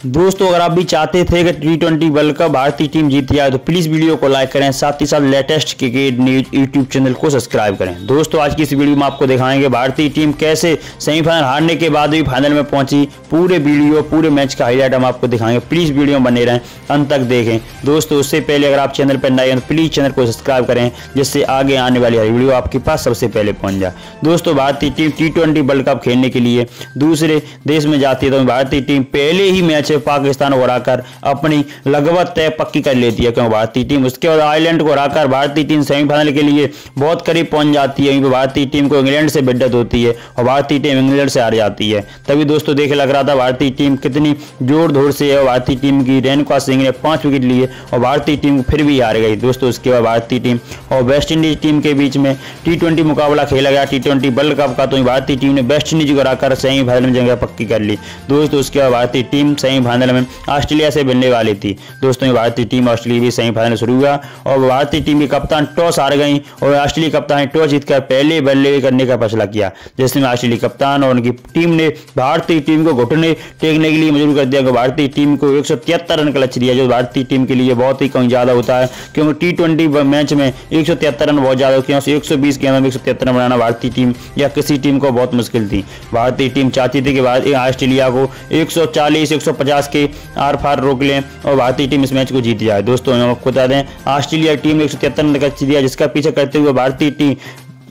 दोस्तों, अगर आप भी चाहते थे कि टी ट्वेंटी वर्ल्ड कप भारतीय टीम जीत जाए तो प्लीज़ वीडियो को लाइक करें, साथ ही साथ latest cricket news YouTube channel को सब्सक्राइब करें। दोस्तों, आज की इस वीडियो में आपको दिखाएँगे भारतीय टीम कैसे सेमीफाइनल हारने के बाद भी फाइनल में पहुँची। पूरे वीडियो पूरे मैच का हाईलाइट हम आपको दिखाएँगे। प्लीज़ वीडियो बने रहें, अंत तक देखें। दोस्तों, उससे पहले अगर आप चैनल पर नए हैं तो प्लीज़ चैनल को सब्सक्राइब करें, जिससे आगे आने वाली हर वीडियो आपके पास सबसे पहले पहुँच जाए। दोस्तों, भारतीय टीम टी वर्ल्ड कप खेलने के लिए दूसरे देश में जाती है तो भारतीय टीम पहले ही मैच है पाकिस्तान को हराकर अपनी लगभग तय पक्की कर लेती है क्योंकि भारतीय टीम उसके बाद आयरलैंड को हराकर भारतीय टीम सेमीफाइनल के लिए बहुत करीब पहुँच जाती है भारतीय टीम को इंग्लैंड से बिड्डत होती है और भारतीय टीम इंग्लैंड से हार जाती है तभी दोस्तों देखे लग रहा था भारतीय टीम कितनी ज़ोर धोर से है भारतीय टीम की रेणुका सिंह ने पाँच विकेट लिए और भारतीय टीम फिर भी हार गई दोस्तों उसके बाद भारतीय टीम और वेस्ट इंडीज टीम के बीच में टी मुकाबला खेला गया टी ट्वेंटी वर्ल्ड कप का तो भारतीय टीम ने वेस्ट इंडीज को हराकर सेमीफाइनल में जगह पक्की कर ली दोस्तों उसके बाद भारतीय टीम सेमीफाइनल में ऑस्ट्रेलिया से मिलने वाली थी। दोस्तों, ये भारतीय टीम ऑस्ट्रेलिया भी सेमीफाइनल शुरू हुआ और भारतीय टीम के कप्तान टॉस हार गई और ऑस्ट्रेलिया कप्तान ने टॉस जीतकर पहले बल्ले करने का फैसला किया। जिसमें ऑस्ट्रेलिया कप्तान और उनकी टीम ने भारतीय टीम को घुटने टेकने के लिए मजबूर कर दिया भारतीय टीम को एक रन का लक्ष्य दिया, जो भारतीय टीम के लिए बहुत ही कम ज़्यादा होता है, क्योंकि टी मैच में एक रन बहुत ज़्यादा होती है एक सौ बीस गेंद में एक रन बनाना भारतीय टीम या किसी टीम को बहुत मुश्किल थी। भारतीय टीम चाहती थी कि ऑस्ट्रेलिया को 140 150 के आर फार रोक लें और भारतीय टीम इस मैच को जीत जाए। दोस्तों, हम आपको बता दें, ऑस्ट्रेलिया टीम ने एक सौ तिहत्तर रन का दिया, जिसका पीछे करते हुए भारतीय टीम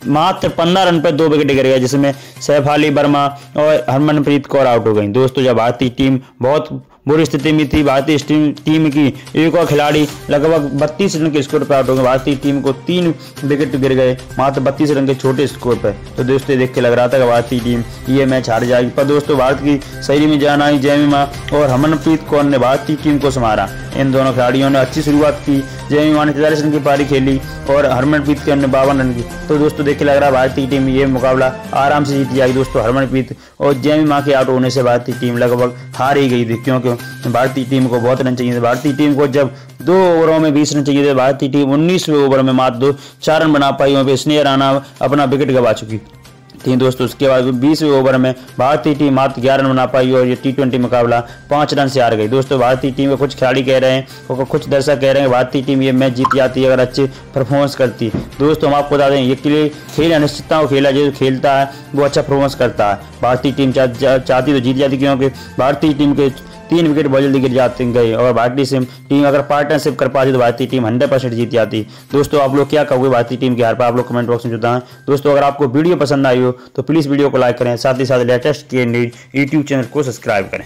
मात्र पंद्रह रन पर दो विकेट गिर गए जिसमें सैफ अली वर्मा और हरमनप्रीत कौर आउट हो गई। दोस्तों, जब भारतीय टीम बहुत बुरी स्थिति में थी। भारतीय टीम की एक और खिलाड़ी लगभग बत्तीस रन के स्कोर पर आउट हो गए। भारतीय टीम को तीन विकेट गिर गए, मात्र बत्तीस रन के छोटे स्कोर पर। तो दोस्तों देख के लग रहा था कि भारतीय टीम ये मैच हार जाएगी। पर दोस्तों, भारत की सही में जान आई जयमिमा और हमनप्रीत कौर ने भारतीय टीम को संभाला इन दोनों खिलाड़ियों ने अच्छी शुरुआत की। जयमिमा ने तैतालीस रन की पारी खेली और हरमनप्रीत कौर ने बावन रन की। तो दोस्तों, देख के लग रहा भारतीय टीम ये मुकाबला आराम से जीत जाएगी दोस्तों, हरमनप्रीत और जयमिमा के आउट होने से भारतीय टीम लगभग हार ही गई थी। क्योंकि भारतीय टीम को बहुत रन चाहिए थे। भारतीय टीम को जब दो ओवरों में बीस रन चाहिए थे, भारतीय टीम उन्नीसवें ओवर में मात्र दो, चार रन बना पाई वहाँ स्नेह राणा अपना विकेट गवा चुकी। थी दोस्तों, उसके बाद बीसवें ओवर में भारतीय टीम मात्र ग्यारह रन बना पाई और ये टी ट्वेंटी मुकाबला पाँच रन से हार गई। दोस्तों, भारतीय टीम के कुछ खिलाड़ी कह रहे हैं और कुछ दर्शक कह रहे हैं, भारतीय टीम ये मैच जीत जाती है अगर अच्छे परफॉर्मेंस करती दोस्तों, हम आपको बता दें, ये के लिए खेल अनिश्चितता को खेला जो खेलता है, वो अच्छा परफॉर्मेंस करता है। भारतीय टीम चाहती तो जीत जाती, क्योंकि भारतीय टीम के तीन विकेट बहुत जल्दी गिर जाते गए और भारतीय टीम अगर पार्टनरशिप कर पाती तो भारतीय टीम हंड्रेड परसेंट जीत जाती। दोस्तों, आप लोग क्या कहोगे भारतीय टीम के हार पर? आप लोग कमेंट बॉक्स में बताएँ। दोस्तों, अगर आपको वीडियो पसंद आई हो तो प्लीज़ वीडियो को लाइक करें। साथ ही साथ लेटेस्ट के न्यूज़ यूट्यूब चैनल को सब्सक्राइब करें।